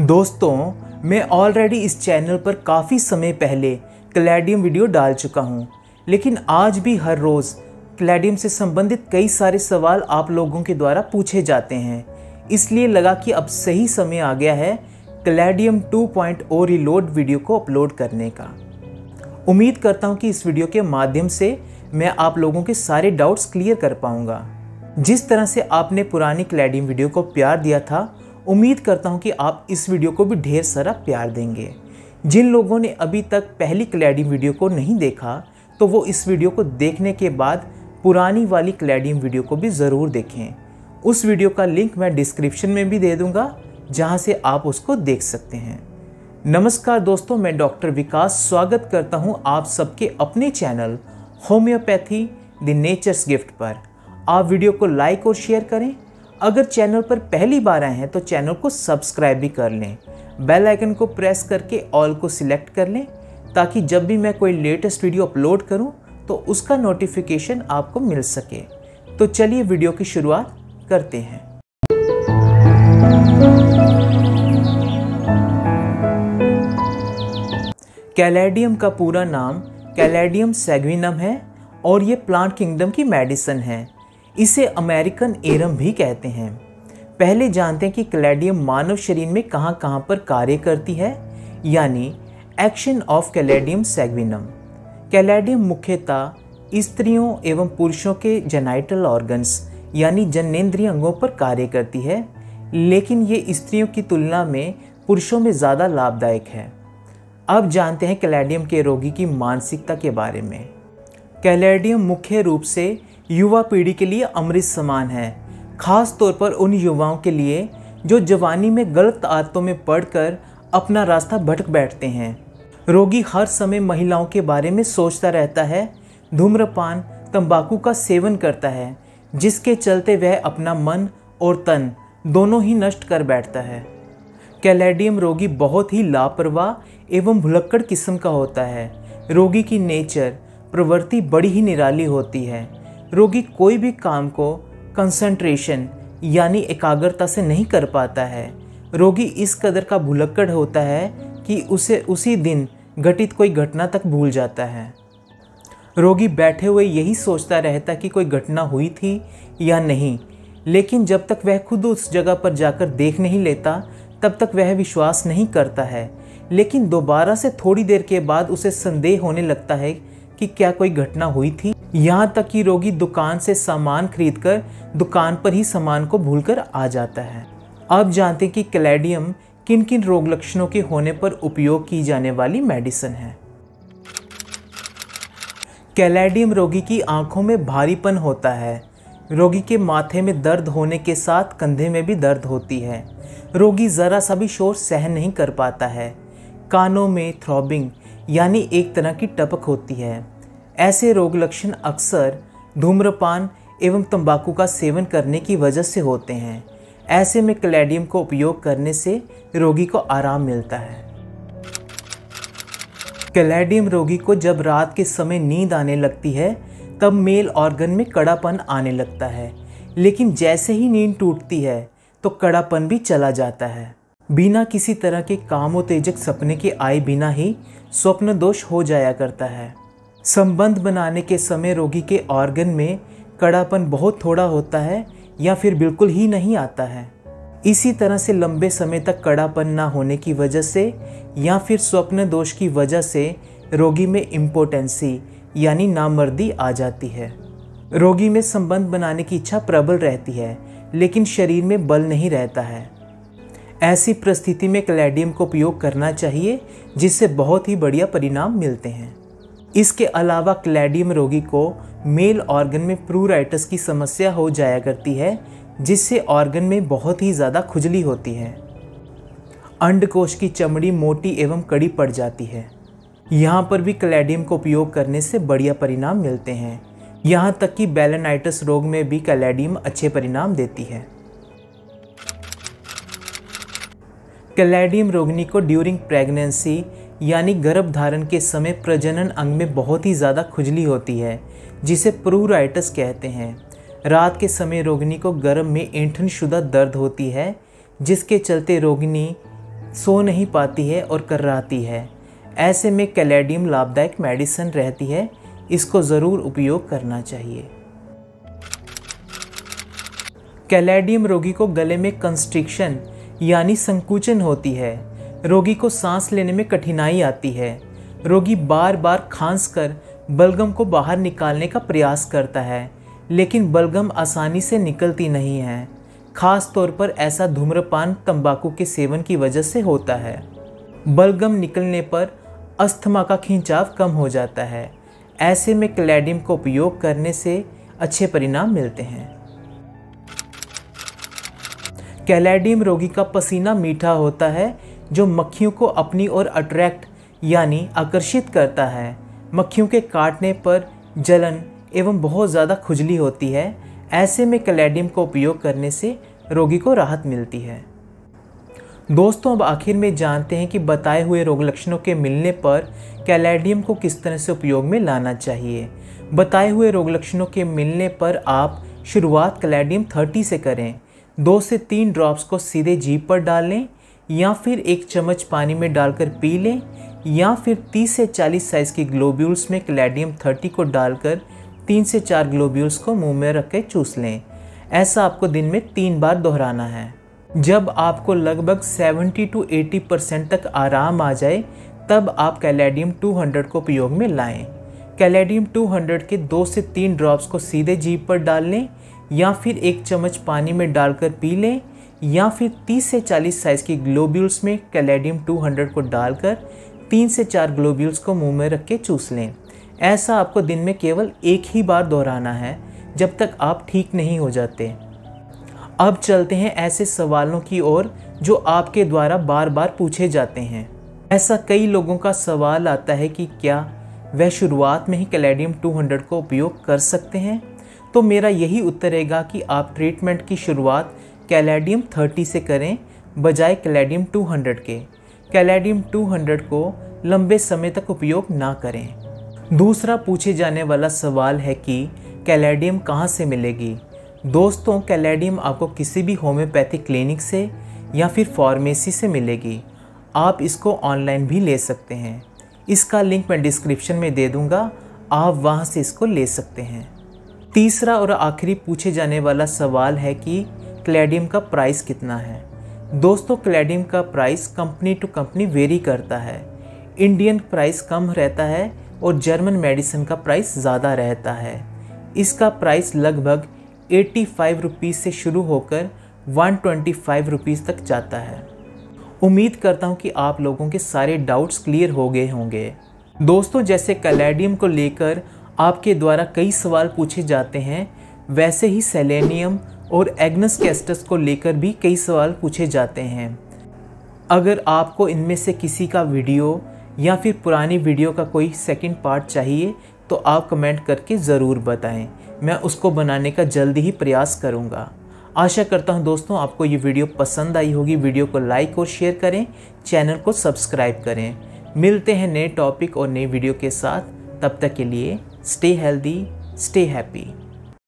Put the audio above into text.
दोस्तों, मैं ऑलरेडी इस चैनल पर काफ़ी समय पहले क्लैडियम वीडियो डाल चुका हूँ, लेकिन आज भी हर रोज़ क्लैडियम से संबंधित कई सारे सवाल आप लोगों के द्वारा पूछे जाते हैं। इसलिए लगा कि अब सही समय आ गया है क्लैडियम 2.0 रिलोड वीडियो को अपलोड करने का। उम्मीद करता हूँ कि इस वीडियो के माध्यम से मैं आप लोगों के सारे डाउट्स क्लियर कर पाऊँगा। जिस तरह से आपने पुरानी क्लैडियम वीडियो को प्यार दिया था उम्मीद करता हूँ कि आप इस वीडियो को भी ढेर सारा प्यार देंगे। जिन लोगों ने अभी तक पहली क्लैडियम वीडियो को नहीं देखा तो वो इस वीडियो को देखने के बाद पुरानी वाली क्लैडियम वीडियो को भी ज़रूर देखें। उस वीडियो का लिंक मैं डिस्क्रिप्शन में भी दे दूँगा, जहाँ से आप उसको देख सकते हैं। नमस्कार दोस्तों, मैं डॉक्टर विकास स्वागत करता हूँ आप सबके अपने channel homeopathy the nature's gift पर। आप वीडियो को लाइक और शेयर करें अगर चैनल पर पहली बार आए हैं तो चैनल को सब्सक्राइब भी कर लें। बेल आइकन को प्रेस करके ऑल को सिलेक्ट कर लें, ताकि जब भी मैं कोई लेटेस्ट वीडियो अपलोड करूँ तो उसका नोटिफिकेशन आपको मिल सके। तो चलिए वीडियो की शुरुआत करते हैं। कैलेडियम का पूरा नाम कैलेडियम सेग्विनम है, और ये प्लांट किंगडम की मेडिसन है। इसे अमेरिकन एरम भी कहते हैं। पहले जानते हैं कि कैलेडियम मानव शरीर में कहाँ कहाँ पर कार्य करती है, यानी action of caladium seguinum. Caladium मुख्यतः स्त्रियों एवं पुरुषों के जेनाइटल ऑर्गन्स, यानी जनेन्द्रीय अंगों पर कार्य करती है, लेकिन ये स्त्रियों की तुलना में पुरुषों में ज़्यादा लाभदायक है। अब जानते हैं कैलेडियम के रोगी की मानसिकता के बारे में। कैलेडियम मुख्य रूप से युवा पीढ़ी के लिए अमृत समान है। खास तौर पर उन युवाओं के लिए जो जवानी में गलत आदतों में पढ़कर अपना रास्ता भटक बैठते हैं। रोगी हर समय महिलाओं के बारे में सोचता रहता है, धूम्रपान, तंबाकू का सेवन करता है, जिसके चलते वह अपना मन और तन दोनों ही नष्ट कर बैठता है। कैलेडियम रोगी बहुत ही लापरवाह एवं भुलक्कड़ किस्म का होता है। रोगी की नेचर, प्रवृत्ति बड़ी ही निराली होती है। रोगी कोई भी काम को कंसंट्रेशन यानी एकाग्रता से नहीं कर पाता है। रोगी इस कदर का भुलक्कड़ होता है कि उसे उसी दिन घटित कोई घटना तक भूल जाता है। रोगी बैठे हुए यही सोचता रहता कि कोई घटना हुई थी या नहीं, लेकिन जब तक वह खुद उस जगह पर जाकर देख नहीं लेता, तब तक वह विश्वास नहीं करता है। लेकिन दोबारा से थोड़ी देर के बाद उसे संदेह होने लगता है कि क्या कोई घटना हुई थी? यहाँ तक कि रोगी दुकान से सामान खरीदकर दुकान पर ही सामान को भूलकर आ जाता है। अब जानते हैं कि कैलेडियम किन किन रोग लक्षणों के होने पर उपयोग की जाने वाली मेडिसिन है। कैलेडियम रोगी की आँखों में भारीपन होता है। रोगी के माथे में दर्द होने के साथ कंधे में भी दर्द होती है। रोगी ज़रा सा भी शोर सहन नहीं कर पाता है। कानों में थ्रॉबिंग यानी एक तरह की टपक होती है। ऐसे रोग लक्षण अक्सर धूम्रपान एवं तंबाकू का सेवन करने की वजह से होते हैं। ऐसे में क्लैडियम को उपयोग करने से रोगी को आराम मिलता है। क्लैडियम रोगी को जब रात के समय नींद आने लगती है, तब मेल ऑर्गन में कड़ापन आने लगता है। लेकिन जैसे ही नींद टूटती है तो कड़ापन भी चला जाता है। बिना किसी तरह के कामोत्तेजक सपने के आए बिना ही स्वप्न दोष हो जाया करता है। संबंध बनाने के समय रोगी के ऑर्गन में कड़ापन बहुत थोड़ा होता है या फिर बिल्कुल ही नहीं आता है। इसी तरह से लंबे समय तक कड़ापन ना होने की वजह से या फिर स्वप्न दोष की वजह से रोगी में इम्पोटेंसी यानी नामर्दी आ जाती है। रोगी में संबंध बनाने की इच्छा प्रबल रहती है, लेकिन शरीर में बल नहीं रहता है। ऐसी परिस्थिति में क्लैडियम को उपयोग करना चाहिए, जिससे बहुत ही बढ़िया परिणाम मिलते हैं। इसके अलावा क्लैडियम रोगी को मेल ऑर्गन में प्रूराइटस की समस्या हो जाया करती है, जिससे ऑर्गन में बहुत ही ज़्यादा खुजली होती है। अंडकोश की चमड़ी मोटी एवं कड़ी पड़ जाती है। यहाँ पर भी क्लैडियम को उपयोग करने से बढ़िया परिणाम मिलते हैं। यहाँ तक कि बैलेनाइटिस रोग में भी कैलेडियम अच्छे परिणाम देती है। कैलेडियम रोगिणी को ड्यूरिंग प्रेगनेंसी यानी गर्भ धारण के समय प्रजनन अंग में बहुत ही ज़्यादा खुजली होती है, जिसे प्रूराइटस कहते हैं। रात के समय रोगिणी को गर्भ में ऐंठन शुदा दर्द होती है, जिसके चलते रोगिणी सो नहीं पाती है और कर्राती है। ऐसे में कैलेडियम लाभदायक मेडिसिन रहती है, इसको ज़रूर उपयोग करना चाहिए। कैलेडियम रोगी को गले में कंस्ट्रिक्शन यानी संकुचन होती है। रोगी को सांस लेने में कठिनाई आती है। रोगी बार बार खांस कर बलगम को बाहर निकालने का प्रयास करता है, लेकिन बलगम आसानी से निकलती नहीं है। खास तौर पर ऐसा धूम्रपान तंबाकू के सेवन की वजह से होता है। बलगम निकलने पर अस्थमा का खिंचाव कम हो जाता है। ऐसे में क्लैडियम का उपयोग करने से अच्छे परिणाम मिलते हैं। कैलेडियम रोगी का पसीना मीठा होता है जो मक्खियों को अपनी ओर अट्रैक्ट यानी आकर्षित करता है। मक्खियों के काटने पर जलन एवं बहुत ज़्यादा खुजली होती है। ऐसे में कैलेडियम का उपयोग करने से रोगी को राहत मिलती है। दोस्तों, अब आखिर में जानते हैं कि बताए हुए रोग लक्षणों के मिलने पर कैलेडियम को किस तरह से उपयोग में लाना चाहिए। बताए हुए रोग लक्षणों के मिलने पर आप शुरुआत कैलेडियम 30 से करें। दो से तीन ड्रॉप्स को सीधे जीप पर डाल लें या फिर एक चम्मच पानी में डालकर पी लें, या फिर 30 से 40 साइज़ के ग्लोब्यूल्स में क्लैडियम 30 को डालकर तीन से चार ग्लोब्यूल्स को मुँह में रख के चूस लें ऐसा आपको दिन में तीन बार दोहराना है जब आपको लगभग 70 टू 80 परसेंट तक आराम आ जाए, तब आप कैलेडियम 200 को उपयोग में लाएँ। कैलेडियम 200 के दो से तीन ड्रॉप्स को सीधे जीप पर डाल लें, या फिर एक चम्मच पानी में डालकर पी लें या फिर 30 से 40 साइज़ की ग्लोब्यूल्स में कैलेडियम 200 को डालकर तीन से चार ग्लोब्यूल्स को मुँह में रख के चूस लें। ऐसा आपको दिन में केवल एक ही बार दोहराना है, जब तक आप ठीक नहीं हो जाते। अब चलते हैं ऐसे सवालों की ओर, जो आपके द्वारा बार बार पूछे जाते हैं। ऐसा कई लोगों का सवाल आता है कि क्या वह शुरुआत में ही कैलेडियम 200 को उपयोग कर सकते हैं? तो मेरा यही उत्तर रहेगा कि आप ट्रीटमेंट की शुरुआत कैलेडियम 30 से करें, बजाय कैलेडियम 200 के। कैलेडियम 200 को लंबे समय तक उपयोग ना करें। दूसरा पूछे जाने वाला सवाल है कि कैलेडियम कहाँ से मिलेगी? दोस्तों, कैलेडियम आपको किसी भी होम्योपैथिक क्लिनिक से या फिर फार्मेसी से मिलेगी। आप इसको ऑनलाइन भी ले सकते हैं। इसका लिंक मैं डिस्क्रिप्शन में दे दूँगा। आप वहाँ से इसको ले सकते हैं। तीसरा और आखिरी पूछे जाने वाला सवाल है कि क्लैडियम का प्राइस कितना है? दोस्तों क्लेडियम का price company to company vary करता है। इंडियन प्राइस कम रहता है और जर्मन मेडिसिन का प्राइस ज़्यादा रहता है। इसका प्राइस लगभग 85 रुपीज़ से शुरू होकर 125 रुपीज़ तक जाता है। उम्मीद करता हूँ कि आप लोगों के सारे डाउट्स क्लियर हो गए होंगे। दोस्तों, जैसे कलेडियम को लेकर आपके द्वारा कई सवाल पूछे जाते हैं, वैसे ही सेलेनियम और एग्नस कैस्टस को लेकर भी कई सवाल पूछे जाते हैं। अगर आपको इनमें से किसी का वीडियो या फिर पुरानी वीडियो का कोई सेकंड पार्ट चाहिए तो आप कमेंट करके ज़रूर बताएँ। मैं उसको बनाने का जल्दी ही प्रयास करूँगा। आशा करता हूँ दोस्तों, आपको ये वीडियो पसंद आई होगी। वीडियो को लाइक और शेयर करें। चैनल को सब्सक्राइब करें। मिलते हैं नए टॉपिक और नई वीडियो के साथ। तब तक के लिए स्टे हेल्दी स्टे happy.